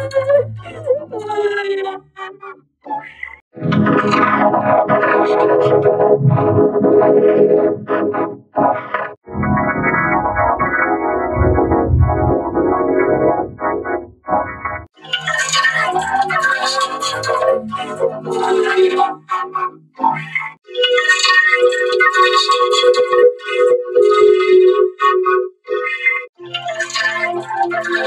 Oh,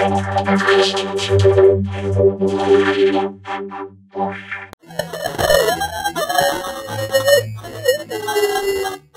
Thank you.